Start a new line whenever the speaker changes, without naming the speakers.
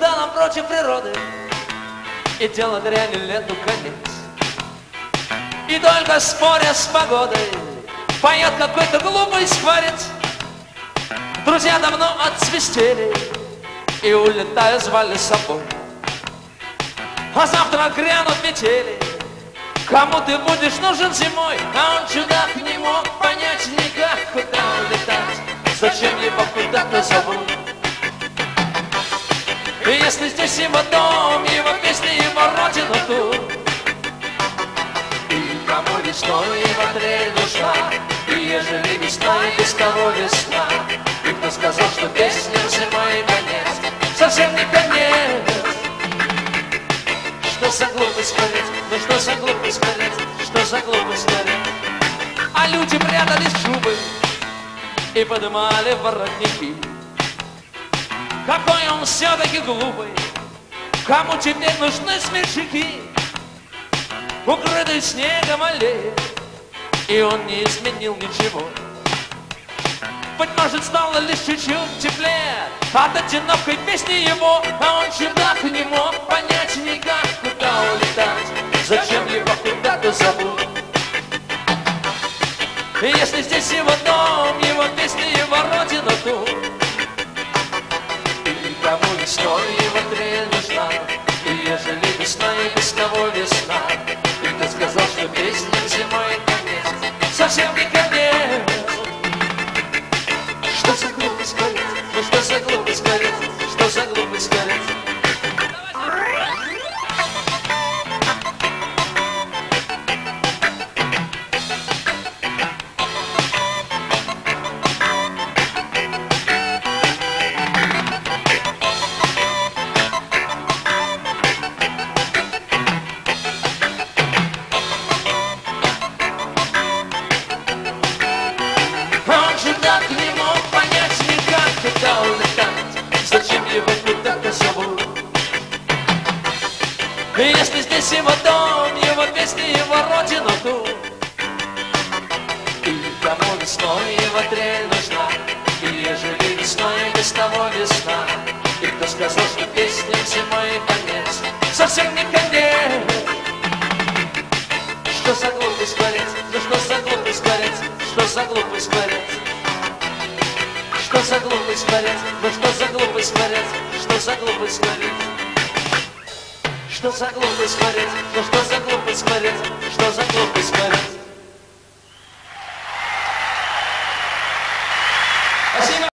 Куда нам против природы. И делать дрянь лету конец И только споря с погодой Поет какой-то глупый скворец. Друзья давно отсвистели И улетая звали с собой. А завтра грянут метели. Кому ты будешь нужен зимой? А он чудак не мог понять никак Куда улетать Зачем его куда-то зовут И если здесь его дом Его песни, его родина тут И кому весной его трель нужна И ежели весна и без того весна И кто сказал, что песням зимой конец Совсем не конец что за глупость говорить? Ну что за глупость говорить? Что за глупость говорить? А люди прятали шубы и поднимали воротники. Какой он все-таки глупый, кому теперь нужны смельчаки? Укрытый снегом аллея, и он не изменил ничего. Быть может, стало лишь чуть-чуть теплее От одинокой песни его. А он чудак не мог понять никак Куда улетать, зачем его куда-то зовут весной его трель нужна И ежели весна и без того весна И кто сказал, что песням зимой конец Совсем не конец что за глупость? Ну что за глупость здесь его дом, его песни, его родина тут, и кому весной его трель нужна, и ежели весной без того весна, и кто сказал, что песням зимой конец, совсем не конец. Что за глупость говорить? Ну что за глупость говорить? Что за глупость говорить? Что за глупость говорить? Ну что за глупость говорить? Что за глупость говорить? Что за глупость говорить? Ну что за глупость